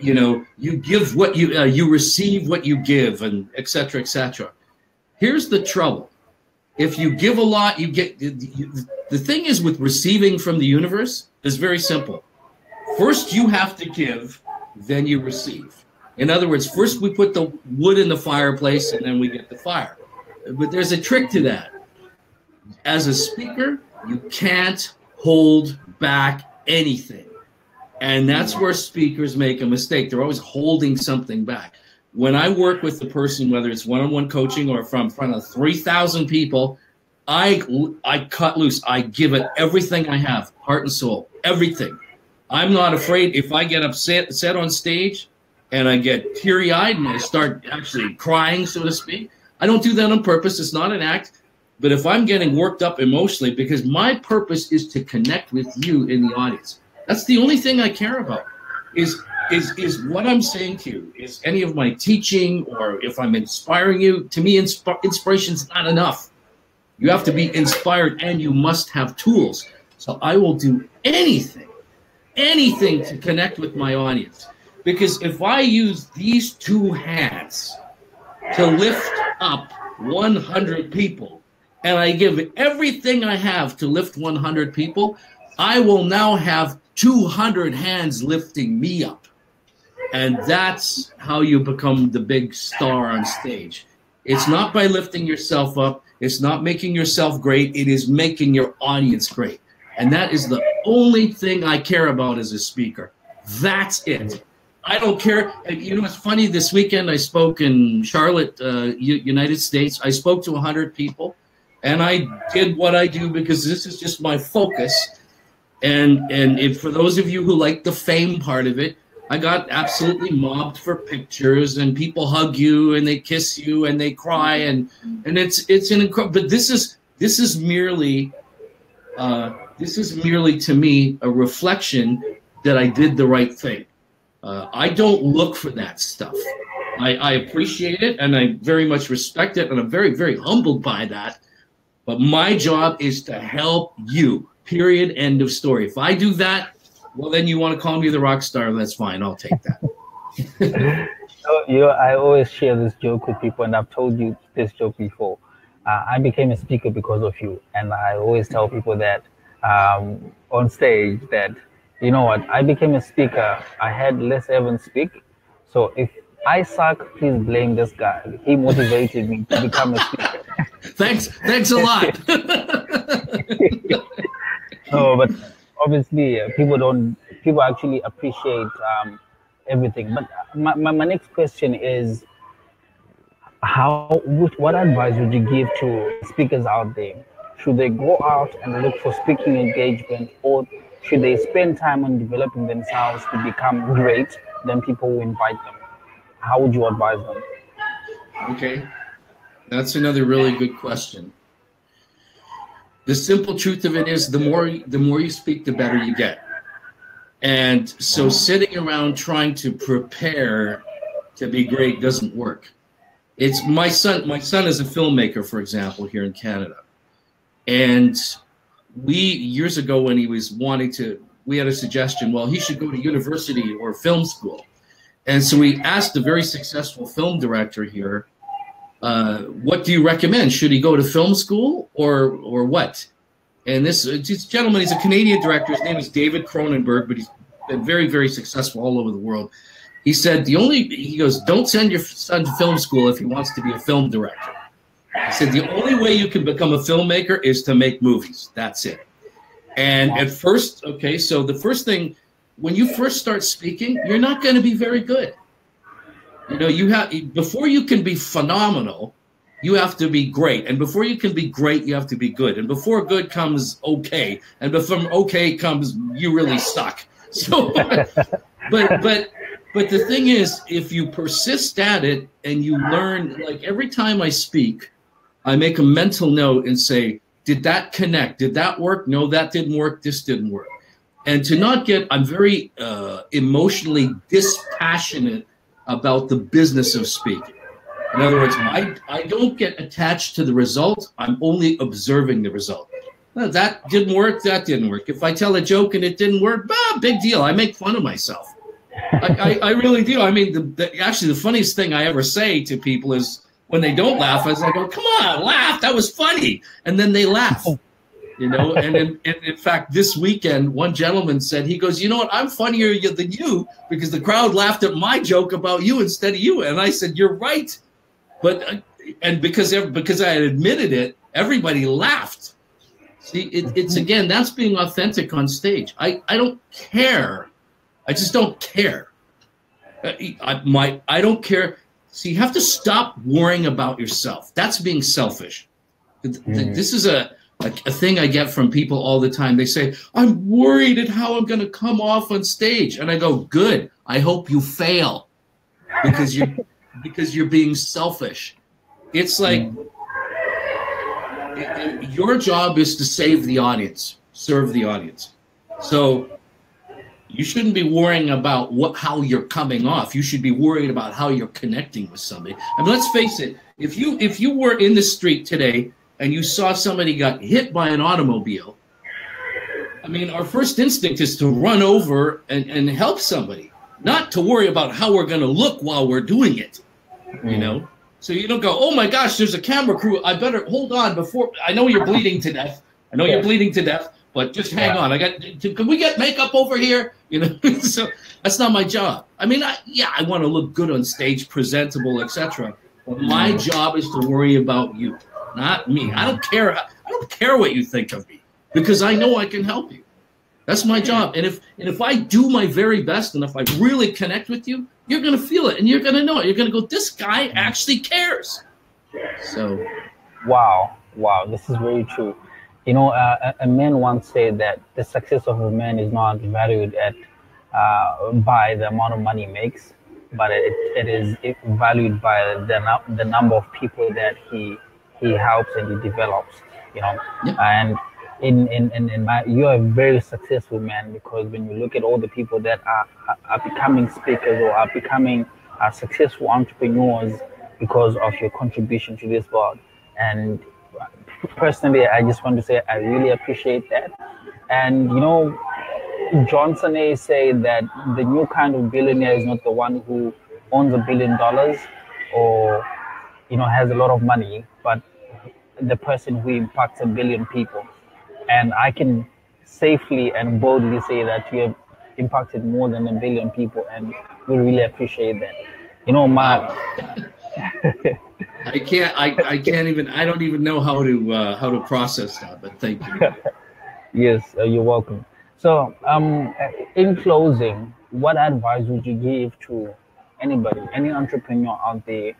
you know you give what you uh, you receive what you give and etc etc Here's the trouble. If you give a lot, you get the thing is with receiving from the universe is very simple. First, you have to give, then you receive. In other words, first we put the wood in the fireplace and then we get the fire. But there's a trick to that. As a speaker, you can't hold back anything. And that's where speakers make a mistake. They're always holding something back when I work with the person, whether it's one-on-one coaching or from front of 3,000 people, I I cut loose. I give it everything I have, heart and soul, everything. I'm not afraid if I get upset set on stage and I get teary-eyed and I start actually crying, so to speak. I don't do that on purpose. It's not an act. But if I'm getting worked up emotionally, because my purpose is to connect with you in the audience, that's the only thing I care about. Is is is what I'm saying to you is any of my teaching or if I'm inspiring you to me insp- inspiration is not enough you have to be inspired and you must have tools so I will do anything anything to connect with my audience because if I use these two hands to lift up 100 people and I give everything I have to lift 100 people I will now have 200 hands lifting me up and that's how you become the big star on stage. It's not by lifting yourself up, it's not making yourself great, it is making your audience great. And that is the only thing I care about as a speaker. That's it. I don't care. You know, it's funny. This weekend, I spoke in Charlotte, uh, United States. I spoke to 100 people, and I did what I do because this is just my focus. And and if, for those of you who like the fame part of it, I got absolutely mobbed for pictures, and people hug you and they kiss you and they cry, and and it's it's an incredible. But this is this is merely uh, this is merely to me a reflection that I did the right thing. Uh, I don't look for that stuff. I, I appreciate it and I very much respect it, and I'm very very humbled by that. But my job is to help you. Period. End of story. If I do that, well, then you want to call me the rock star? That's fine. I'll take that. so, you know, I always share this joke with people, and I've told you this joke before. Uh, I became a speaker because of you, and I always tell people that um, on stage that you know what, I became a speaker. I had Les Evans speak, so if I suck, please blame this guy. He motivated me to become a speaker. thanks, thanks a lot. no, but obviously uh, people don't people actually appreciate um, everything but my, my, my, next question is how what advice would you give to speakers out there should they go out and look for speaking engagement or should they spend time on developing themselves to become great then people will invite them. How would you advise them? Okay. That's another really good question. The simple truth of it is the more the more you speak the better you get. And so sitting around trying to prepare to be great doesn't work. It's my son my son is a filmmaker for example here in canada. And we years ago when he was wanting to we had a suggestion well he should go to university or film school And so we asked a very successful film director here, uh, what do you recommend? Should he go to film school or or what? And this, this gentleman, he's a Canadian director. His name is David Cronenberg, but he's been very, very successful all over the world. He said the only he goes, don't send your son to film school if he wants to be a film director. He said the only way you can become a filmmaker is to make movies. That's it. And at first, okay, so the first thing when you first start speaking, you're not going to be very good. You know, you have before you can be phenomenal, you have to be great. And before you can be great, you have to be good. And before good comes okay. And before okay comes you really suck. So but but but the thing is, if you persist at it and you learn, like every time I speak, I make a mental note and say, did that connect? Did that work? No, that didn't work. This didn't work. And to not get i'm very uh, emotionally dispassionate about the business of speaking. In other words I, I don't get attached to the result. I'm only observing the result. Well, that didn't work that didn't work. If i tell a joke and it didn't work bah, big deal. I make fun of myself. I, I, I, really do. I mean the, the, actually the funniest thing i ever say to people is when they don't laugh i was like go come on laugh that was funny. And then they laugh you know? And in, in, in, fact this weekend one gentleman said he goes you know what? I'm funnier than you because the crowd laughed at my joke about you instead of you. And i said you're right. But uh, and because because i had admitted it everybody laughed. See it, it's again that's being authentic on stage. I i don't care. I just don't care. Uh, I, my i don't care see you have to stop worrying about yourself that's being selfish mm. this is a a, a, thing I get from people all the time. They say, I'm worried at how I'm going to come off on stage. And I go, good. I hope you fail because you're, because you're being selfish. It's like it, it, your job is to save the audience, serve the audience. So you shouldn't be worrying about what how you're coming off. You should be worried about how you're connecting with somebody. I mean, let's face it. If you if you were in the street today and you saw somebody got hit by an automobile, I mean, our first instinct is to run over and, and help somebody, not to worry about how we're going to look while we're doing it, you mm. know? So you don't go, oh my gosh, there's a camera crew. I better hold on before. I know you're bleeding to death. I know yeah. you're bleeding to death, but just hang yeah. on. I got. Can we get makeup over here? You know, so that's not my job. I mean, I, yeah, I want to look good on stage, presentable, etc. But my mm. job is to worry about you not me. I don't care. I don't care what you think of me because I know I can help you. That's my job. And if and if I do my very best and if I really connect with you, you're gonna feel it and you're gonna know it. You're gonna go, this guy actually cares. So wow, wow, this is very true. You know, uh, a man once said that the success of a man is not valued at uh, by the amount of money he makes, but it, it is valued by the the number of people that he he helps and he develops you know yeah. and in, in, in, in my you're a very successful man because when you look at all the people that are, are becoming speakers or are becoming uh, successful entrepreneurs because of your contribution to this world and personally i just want to say i really appreciate that. And you know johnson a said that the new kind of billionaire is not the one who owns a billion dollars or you know has a lot of money but the person who impacts a billion people. And i can safely and boldly say that you have impacted more than a billion people and we really appreciate that. You know my i can't I, I can't even i don't even know how to uh, how to process that but thank you. Yes uh, you're welcome. So um in closing what advice would you give to anybody any entrepreneur out there?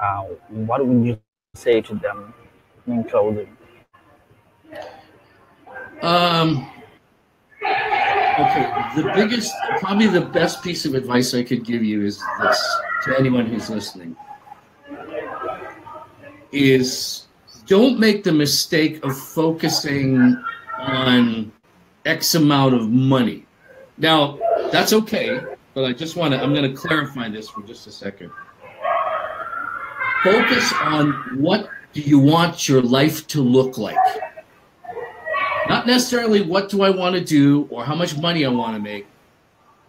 Uh, what would you say to them in closing? Um, okay, the biggest, probably the best piece of advice I could give you is this to anyone who's listening is don't make the mistake of focusing on X amount of money. Now, that's okay, but I just want to, I'm going to clarify this for just a second. Focus on what do you want your life to look like? Not necessarily what do I want to do or how much money I want to make.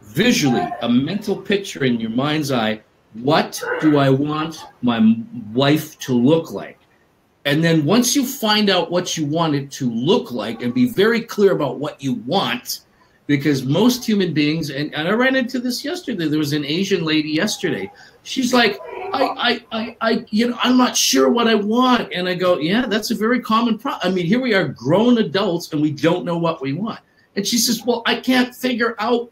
visually, a mental picture in your mind's eye. What do I want my wife to look like? And then once you find out what you want it to look like and be very clear about what you want, because most human beings, and, and I ran into this yesterday. There was an Asian lady yesterday. She's like, I, I, I, I, you know, I'm not sure what I want. And I go, yeah, that's a very common problem. I mean, here we are grown adults and we don't know what we want. And she says, well, I can't figure out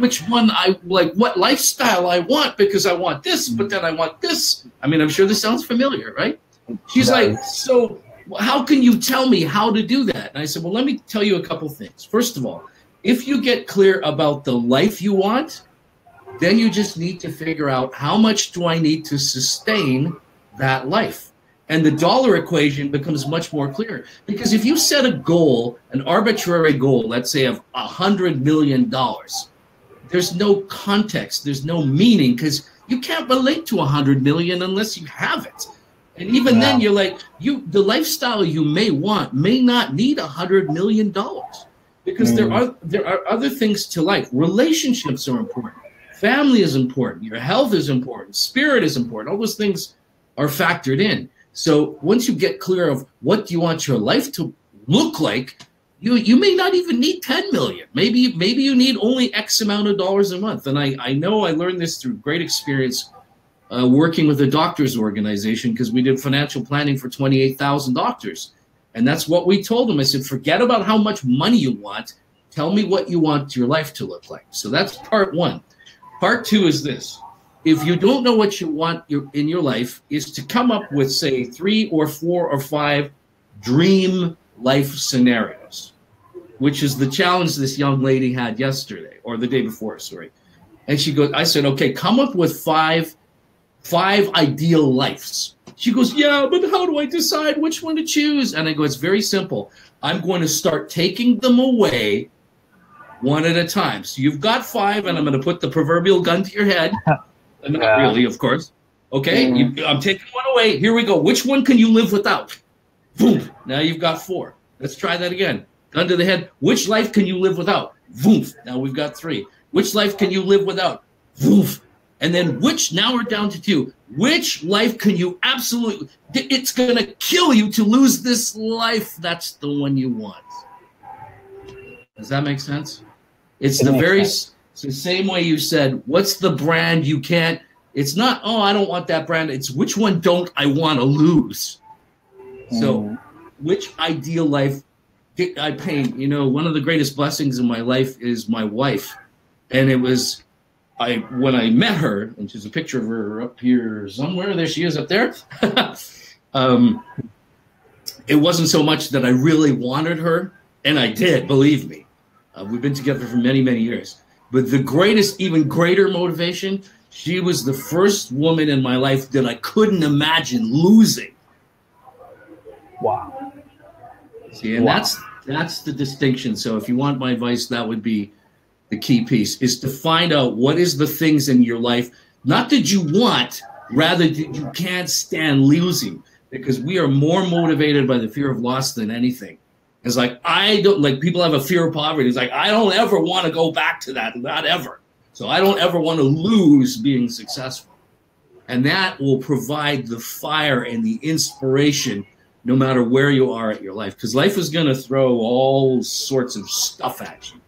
which one I like, what lifestyle I want because I want this, but mm-hmm. then I want this. I mean, I'm sure this sounds familiar, right? She's like, so how can you tell me how to do that? And I said, well, let me tell you a couple things. First of all, if you get clear about the life you want, then you just need to figure out how much do I need to sustain that life. And the dollar equation becomes much more clear because if you set a goal, an arbitrary goal, let's say of a hundred million dollars, there's no context, there's no meaning because you can't relate to a hundred million unless you have it. And even wow. then, you're like, you the lifestyle you may want may not need a hundred million dollars because mm. there are there are other things to life. Relationships are important. Family is important. Your health is important. Spirit is important. All those things are factored in. So once you get clear of what do you want your life to look like, you you may not even need 10 million. Maybe maybe you need only X amount of dollars a month. And I, I know I learned this through great experience uh, working with a doctors organization because we did financial planning for 28,000 doctors. And that's what we told them. I said, forget about how much money you want. Tell me what you want your life to look like. So that's part one. Part two is this. If you don't know what you want your, in your life, is to come up with, say, three or four or five dream life scenarios, which is the challenge this young lady had yesterday or the day before, sorry. And she goes, I said, okay, come up with five five ideal lives. She goes, Yeah, but how do I decide which one to choose? And I go, It's very simple. I'm going to start taking them away one at a time. So you've got five, and I'm going to put the proverbial gun to your head. Not really, of course. Okay, mm-hmm. you, I'm taking one away. Here we go. Which one can you live without? Boom. Now you've got four. Let's try that again. Gun to the head. Which life can you live without? Voof. Now we've got three. Which life can you live without? Voof. And then which, now we're down to two. Which life can you absolutely, it's going to kill you to lose this life. That's the one you want. Does that make sense? It's it the very, it's the same way you said, what's the brand you can't, it's not, oh, I don't want that brand. It's which one don't I want to lose? Mm. So, which ideal life did I paint? You know, one of the greatest blessings in my life is my wife. And it was, I when I met her, and she's a picture of her up here somewhere. There she is up there. um, it wasn't so much that I really wanted her, and I did, believe me. Uh, we've been together for many, many years. But the greatest, even greater motivation, she was the first woman in my life that I couldn't imagine losing. Wow. See, and wow. that's that's the distinction. So if you want my advice, that would be the key piece is to find out what is the things in your life not that you want rather that you can't stand losing because we are more motivated by the fear of loss than anything it's like i don't like people have a fear of poverty it's like i don't ever want to go back to that not ever so i don't ever want to lose being successful and that will provide the fire and the inspiration no matter where you are at your life because life is going to throw all sorts of stuff at you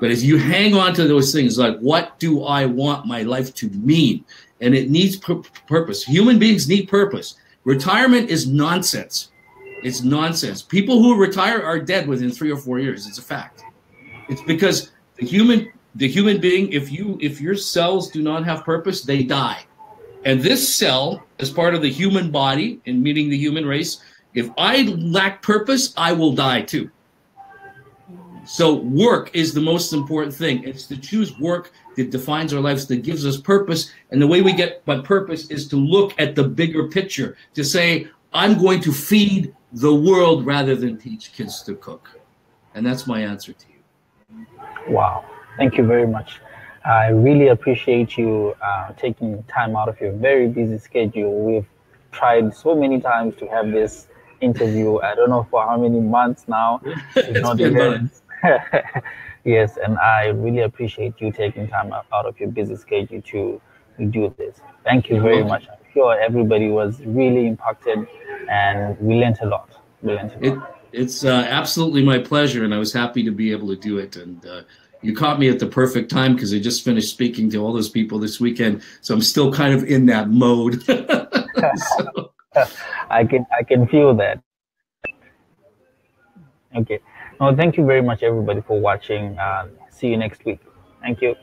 but as you hang on to those things, like what do I want my life to mean? And it needs purpose. Human beings need purpose. Retirement is nonsense. It's nonsense. People who retire are dead within three or four years. It's a fact. It's because the human the human being, if you if your cells do not have purpose, they die. And this cell, as part of the human body and meaning the human race, if I lack purpose, I will die too. So work is the most important thing. It's to choose work that defines our lives, that gives us purpose. And the way we get by purpose is to look at the bigger picture, to say, I'm going to feed the world rather than teach kids to cook. And that's my answer to you. Wow. Thank you very much. I really appreciate you uh, taking time out of your very busy schedule. We've tried so many times to have this interview. I don't know for how many months now. Not even Yes, and I really appreciate you taking time out of your busy schedule to do this. Thank you very much. I'm sure everybody was really impacted and we learned a lot. We learned a lot. It, it's uh, absolutely my pleasure, and I was happy to be able to do it. And uh, you caught me at the perfect time because I just finished speaking to all those people this weekend, so I'm still kind of in that mode. so. I can I can feel that. Okay. No, thank you very much, everybody, for watching. Uh, see you next week. Thank you.